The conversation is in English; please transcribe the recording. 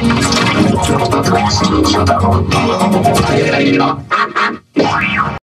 Thank you.